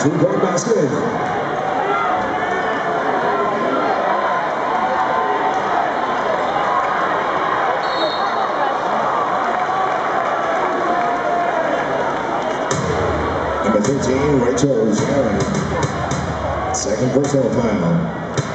two-point basket. Number 13, Rachel Sharon. Second personal foul.